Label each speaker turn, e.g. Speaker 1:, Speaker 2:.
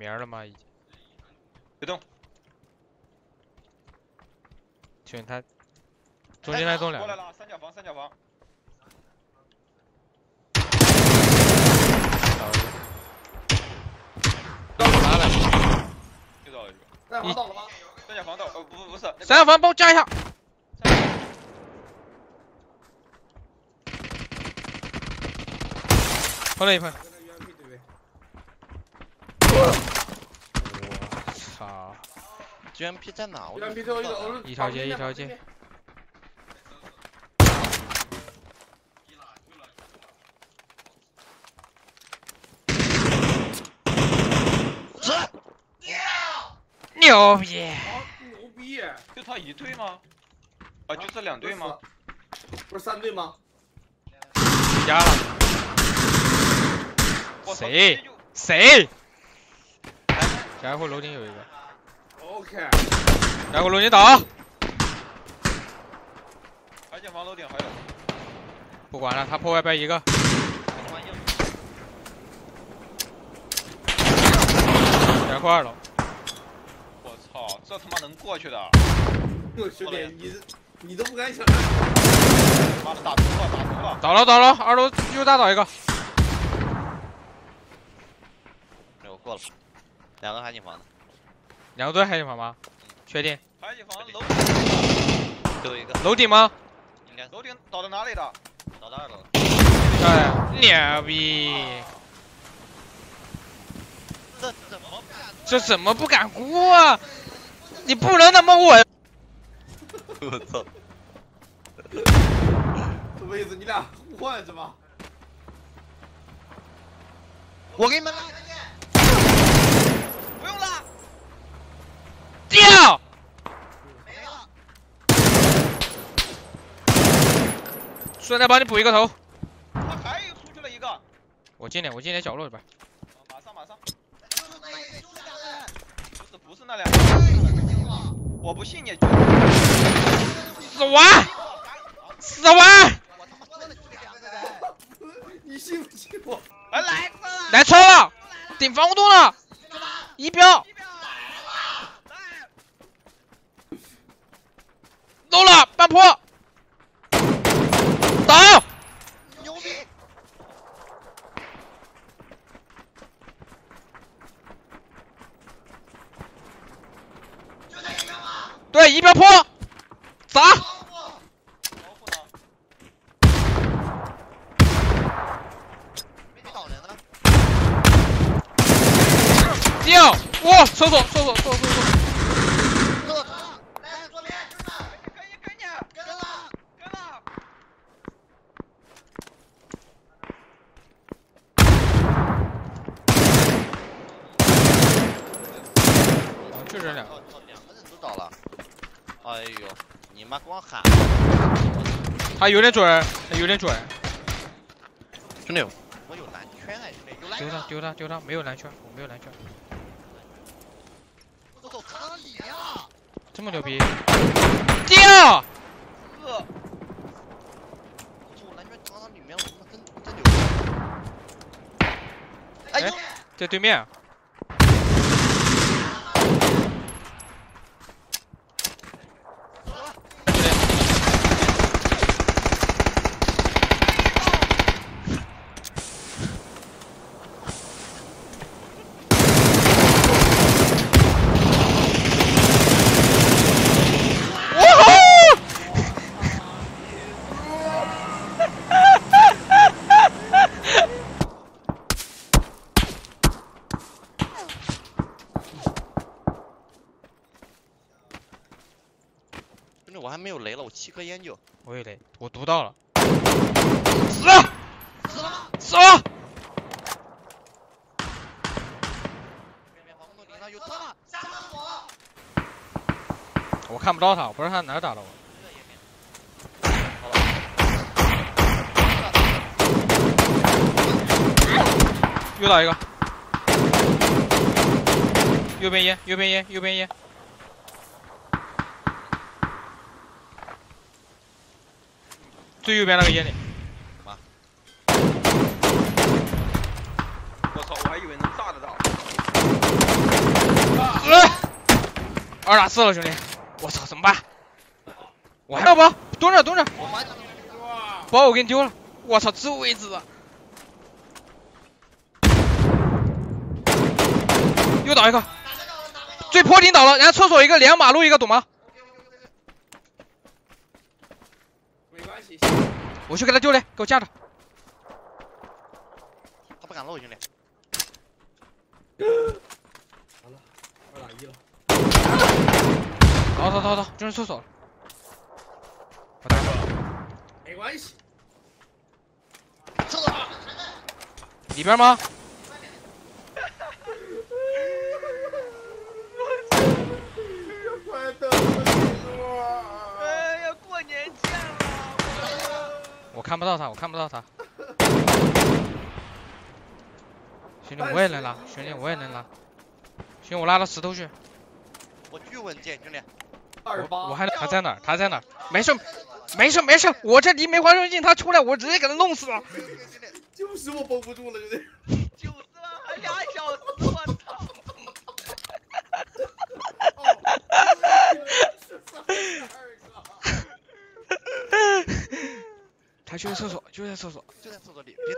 Speaker 1: 面了吗？已经。
Speaker 2: 别动。
Speaker 1: 请问他中间来栋两
Speaker 2: 过来了，三角房，三角房。
Speaker 1: 到哪了？
Speaker 2: 又到了一个。
Speaker 3: 三角房到了吗？
Speaker 2: 三角房到，呃不不不是。
Speaker 1: 三角房帮我加一下。碰了一碰。我操
Speaker 4: ！GMP 在哪
Speaker 3: ？GMP 最后一个，
Speaker 1: 一条街一条街。牛逼！
Speaker 3: 牛逼！
Speaker 2: 就他一队吗？啊，就这两队吗？
Speaker 3: 不是三队吗？
Speaker 1: 加了。谁？谁？家伙楼顶有一个。
Speaker 3: OK。
Speaker 1: 家伙楼顶倒。
Speaker 2: 海景房楼顶还有。
Speaker 1: 不管了，他破外边一个。家伙二楼。
Speaker 2: 我操，这他妈能过去的？
Speaker 3: 我兄弟，你你都不敢想。
Speaker 2: 妈的，打秃了，打秃了。
Speaker 1: 倒了倒了，二楼又大倒一个。
Speaker 4: 我过了，两个海景房的。
Speaker 1: 两个都是海景房吗？确定？
Speaker 2: 海景房楼
Speaker 4: 最后一个。
Speaker 1: 楼顶吗？
Speaker 4: 应该。
Speaker 2: 楼顶倒到哪里了？
Speaker 4: 倒到二楼。
Speaker 1: 哎，牛逼！
Speaker 4: 这怎么
Speaker 1: 这怎么不敢过啊？你不能那么稳。
Speaker 4: 我操！
Speaker 3: 什么意思？你俩互换是吧？
Speaker 4: 我给你们拉。
Speaker 2: 不用拉。
Speaker 1: 掉。
Speaker 4: 没了。
Speaker 1: 顺带帮你补一个头。
Speaker 2: 他还有出去了一个。
Speaker 1: 我进点，我进点角落里边。
Speaker 2: 马上马上。不是不是那两个。我不信你。
Speaker 1: 死完。死完。
Speaker 3: 你信不信我？
Speaker 2: 来来
Speaker 1: 来车了，顶防空洞了，一标。漏了半坡。倒。
Speaker 4: 牛逼！
Speaker 1: 对，一标破，砸。
Speaker 4: 没倒人呢。
Speaker 1: 掉！哇，厕所，厕所，厕所，厕所。
Speaker 4: 厕所来左边。
Speaker 2: 跟你跟你
Speaker 4: 跟了
Speaker 2: 跟了。
Speaker 1: 哦，就这两个。
Speaker 4: 两个人都倒了。哎呦，你妈光喊！
Speaker 1: 他有点准，他有点准。
Speaker 4: 兄弟，我有蓝圈哎，兄弟，有蓝圈。
Speaker 1: 丢他，丢他，丢他，没有蓝圈，我没有蓝圈。
Speaker 4: 我走藏到里面了。
Speaker 1: 这么牛逼！掉！
Speaker 2: 呃。
Speaker 4: 我蓝圈藏到里面，我他妈真真牛逼！哎呦，
Speaker 1: 在对面。
Speaker 4: 还没有雷了，我七颗烟就。
Speaker 1: 我有雷，我读到了。死了！
Speaker 4: 死了？
Speaker 1: 死了！
Speaker 4: 有他了，我！
Speaker 1: 我看不到他，我不知道他哪儿打的我。又打一个，右边烟，右边烟，右边烟。最右边那个烟里。
Speaker 2: 我操，我还以为能炸得到。
Speaker 1: 二打四了，兄弟，我操，怎么办？我还要不？蹲着蹲着！包我给你丢了，我操，这位置啊！又倒一个，最坡顶倒了，然后厕所一个，两马路一个，懂吗？
Speaker 3: 没关系，
Speaker 1: 我去给他丢雷，给我架着。
Speaker 4: 他不敢露，兄弟。
Speaker 3: 完了，二打一了。
Speaker 1: 走走走走，进厕所了。我打过了，
Speaker 3: 没关系，
Speaker 4: 厕所。
Speaker 1: 里边吗？
Speaker 3: 快等我！
Speaker 2: 哎呀，过年见了！
Speaker 1: 我看不到他，我看不到他。兄弟，我也能拉，兄弟，我也能拉。兄弟，我拉到石头去。
Speaker 4: 我巨稳健，兄弟。
Speaker 3: 二八，
Speaker 1: 我还他在哪？他在哪？没事，没事，没事。我这离梅花肉近，他出来，我直接给他弄死了。
Speaker 3: 就是我绷不住了，兄弟。
Speaker 2: 九十万还俩小时，我操！
Speaker 3: 二个。
Speaker 1: 他就在厕所，就在厕所。
Speaker 4: 就在厕所里，别